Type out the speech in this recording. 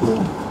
对